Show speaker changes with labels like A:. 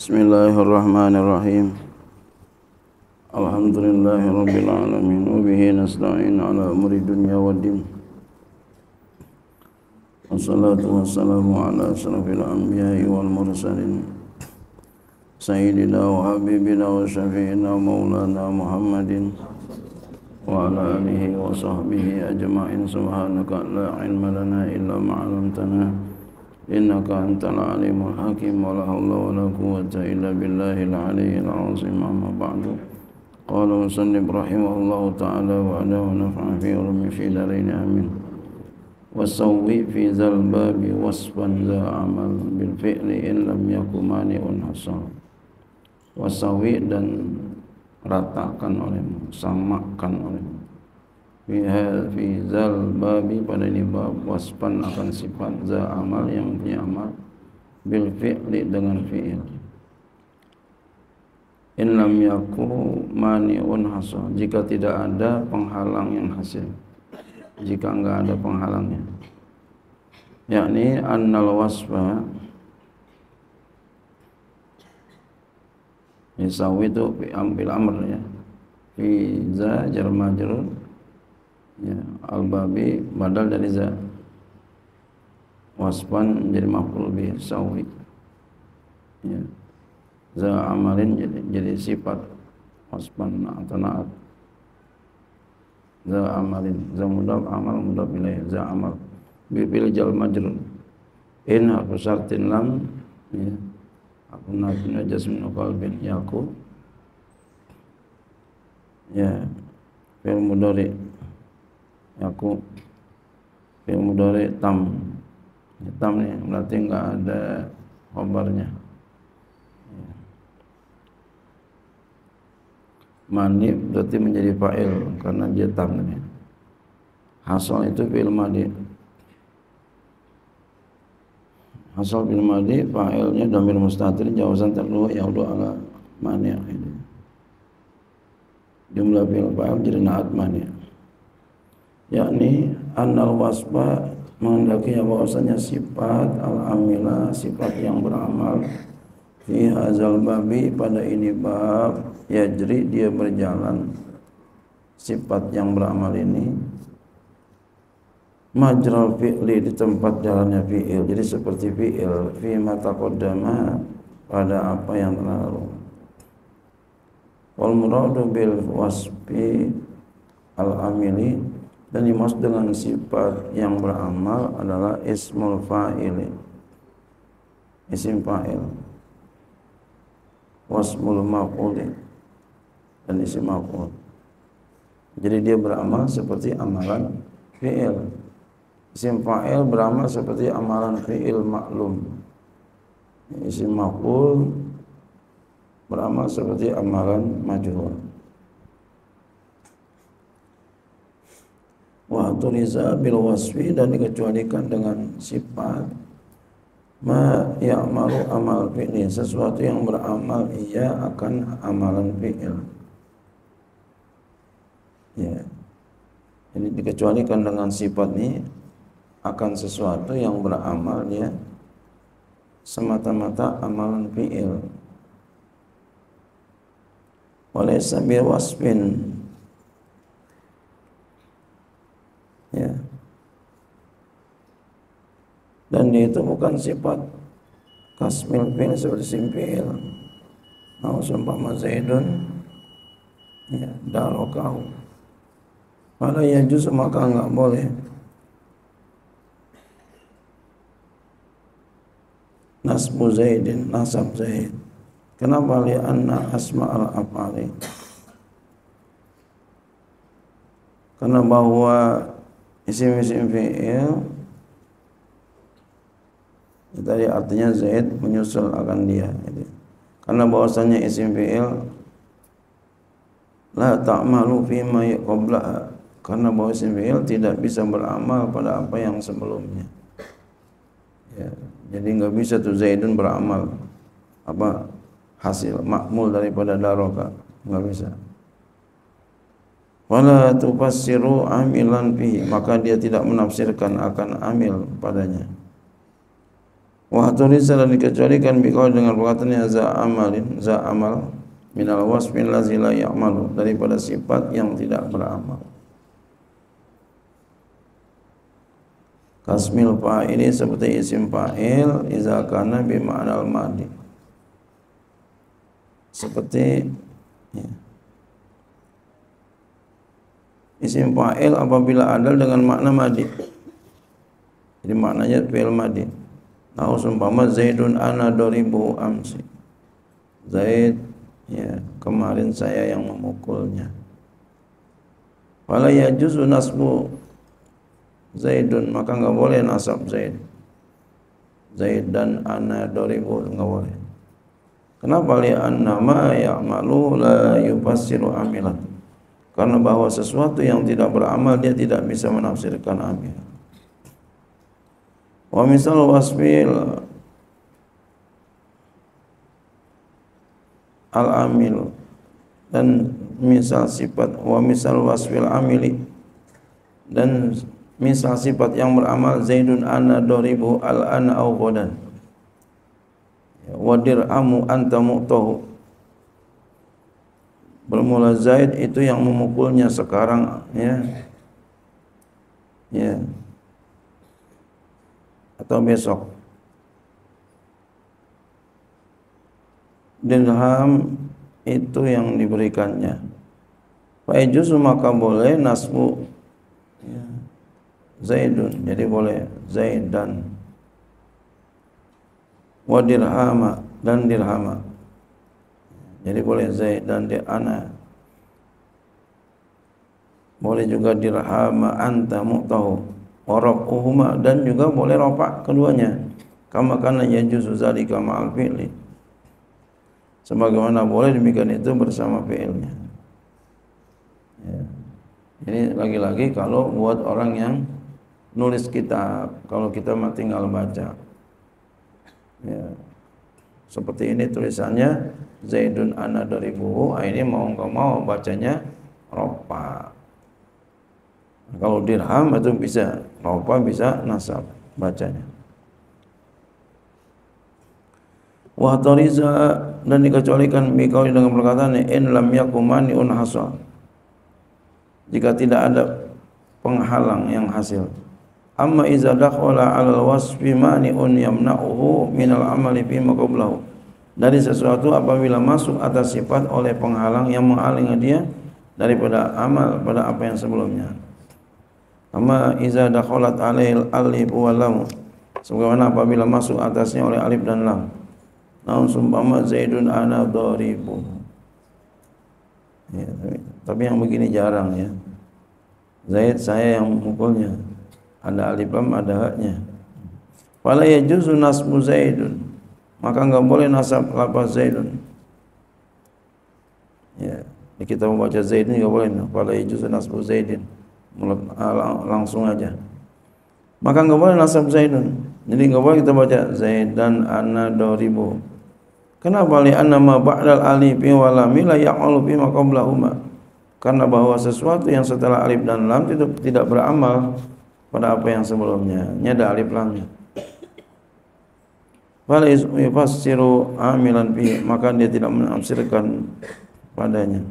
A: بسم الله الرحمن الرحيم الحمد لله رب العالمين وبه نستعين على أمر الدنيا والدين والصلاة والسلام على أشرف الأنبياء والمرسلين سيدنا وحبيبنا وشفيعنا ومولانا محمد وعلى آله وصحبه أجمعين سبحانك لا علم لنا إلا ما علمتنا إنك أنت العليم الحكيم ولا حول ولا قوة إلا بالله العلي العظيم أما بعد قال مسلم رحمه الله تعالى وعلى ونفع في علم في دارين آمين وسوي في ذا الباب وصفا ذا عمل بالفعل إن لم يكن مانع حصل وسوي dan ratakan olehmu samakan olehmu fi fi zal babi pada ini bab waspan akan sifat za amal yang punya amal bil fi'li dengan fi'il in lam yaku mani'un hasil jika tidak ada penghalang yang hasil jika enggak ada penghalangnya yakni annal wasfa Isawi itu ambil amr ya. Fi za jar majrur. Ya, al-babi badal dari za. Waspan menjadi maf'ul bi sawi. Ya. Za amalin jadi jadi sifat waspan atau naat. Za amalin, za mudaf amal mudaf ilaih, za amal. Bi bil jal majrur. In harfu syartin lam ya aku nabi najas min qalbin yaku ya fil mudari yaku fil mudari tam ya, tam ni berarti enggak ada khabarnya ya. mani berarti menjadi fa'il karena dia tam ni hasal itu fil madi Asal bil madi fa'ilnya damir mustatir jawazan terluwa yaudu ala mani ini. Jumlah fi'il fa'il jadi naat mani. Yakni annal wasba menghendaki ya bahwasanya sifat al-amila sifat yang beramal. Fi hazal babi pada ini bab yajri dia berjalan. Sifat yang beramal ini. Majral fi'li di tempat jalannya fi'il. Jadi seperti fi'il fi mata qaddama pada apa yang lalu. Wal muradu bil wasfi al amili dan dimaksud dengan sifat yang beramal adalah ismul fa'il. Isim fa'il. Wasmul maf'ul. Dan isim maf'ul. Jadi dia beramal seperti amalan fi'il. Isim fa'il beramal seperti amalan fi'il maklum. Isim maf'ul beramal seperti amalan majhul. Wa turiza bil wasfi dan dikecualikan dengan sifat ma ya'malu amal fi'li sesuatu yang beramal ia akan amalan fi'il. Ya. Ini dikecualikan dengan sifat ini akan sesuatu yang beramal dia semata-mata amalan fi'il walaysa wasfin ya dan itu bukan sifat kasmil fi'il seperti simpil mau sumpah zaidun. Ya darokau. Pada yang justru maka enggak boleh. Nasbu zaidin nasab zaid. Kenapa li anna asma al afali? Karena bahwa isim-isim fi'il tadi artinya zaid menyusul akan dia gitu. karena bahwasanya isim fi'il la ta'malu fi ma qabla karena bahwa isim fi'il tidak bisa beramal pada apa yang sebelumnya. Ya jadi enggak bisa tu Zaidun beramal apa hasil makmul daripada daroka enggak bisa. Wala tufassiru amilan fi maka dia tidak menafsirkan akan amil padanya wa haturisa dan dikecualikan bikau dengan perkataannya za amalin za amal minal wasfin lazi la ya'malu daripada sifat yang tidak beramal. Kasmil fa'ili seperti isim fa'il iza kana bi ma'nal madi. Seperti ya. isim fa'il apabila ada dengan makna madi. Jadi maknanya fi'il madi Nah, umpama Zaidun ana doribu amsi. Zaid ya, kemarin saya yang memukulnya. Wala yajuzu nasbu Zaidun, maka enggak boleh nasab Zaid. Zaid dan ana doribu enggak boleh. Kenapa li anna ma ya'malu la yufassiru amilan? Karena bahwa sesuatu yang tidak beramal dia tidak bisa menafsirkan amilan wa misal wasfil al amil dan misal sifat. Wa misal wasfil amili dan misal sifat yang beramal zaidun ana doribu al ana au ghadan wa dir'amu anta mu'tahu. Bermula zaid itu yang memukulnya sekarang ya. Ya atau besok. Dirham itu yang diberikannya. Fa'ijus maka boleh nasbu ya. Zaidun. Jadi boleh Zaidan. Wa dirhama dan dirhama. Jadi boleh Zaid dan ana boleh juga dirhama anta mu'tahu warafuhuma dan juga boleh ropak keduanya. Kama kana yajuzu zalika ma'al fi'li. Sebagaimana boleh demikian itu bersama fi'ilnya. Ya. ini lagi-lagi kalau buat orang yang nulis kitab kalau kita mah tinggal baca. Ya. seperti ini tulisannya Zaidun ana dari buhu ah, ini mau enggak mau bacanya ropak kalau dirham itu bisa apa bisa nasab bacanya. Wa tariza dan dikecualikan bikau dengan perkataan in lam yakumani un hasal. Jika tidak ada penghalang yang hasil. Amma iza dakhala 'ala al-wasfi mani'un yamna'uhu min al-amali fi ma qablahu. Dari sesuatu apabila masuk atas sifat oleh penghalang yang menghalangi dia daripada amal pada apa yang sebelumnya. Amma iza dakhalat alaihil alif wa lam. Sebagaimana apabila masuk atasnya oleh alif dan lam. Naun sumpama Zaidun ana daribu. Ya, tapi, tapi yang begini jarang ya. Zaid saya yang memukulnya. Ada alif lam ada haknya. Fala yajuzu nasbu Zaidun. Maka enggak boleh nasab lafaz Zaidun. Ya, kita membaca Zaid ini enggak boleh. Fala yajuzu nasbu Zaidin. Ah, langsung aja. Maka enggak boleh nasab Zaidun. Jadi enggak boleh kita baca Zaidan ana daribu. Kenapa li anna ma ba'dal alif wa lam la ya'malu fi ma qablahuma? Karena bahwa sesuatu yang setelah alif dan lam itu tidak beramal pada apa yang sebelumnya. Nya ada alif lamnya. Fala yufassiru amilan fi maka dia tidak menafsirkan padanya.